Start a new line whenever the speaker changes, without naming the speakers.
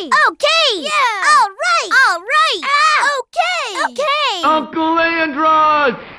Okay.
Okay.
Yeah.
All right.
All right.
Ah.
Okay.
Okay.
Uncle Leandros!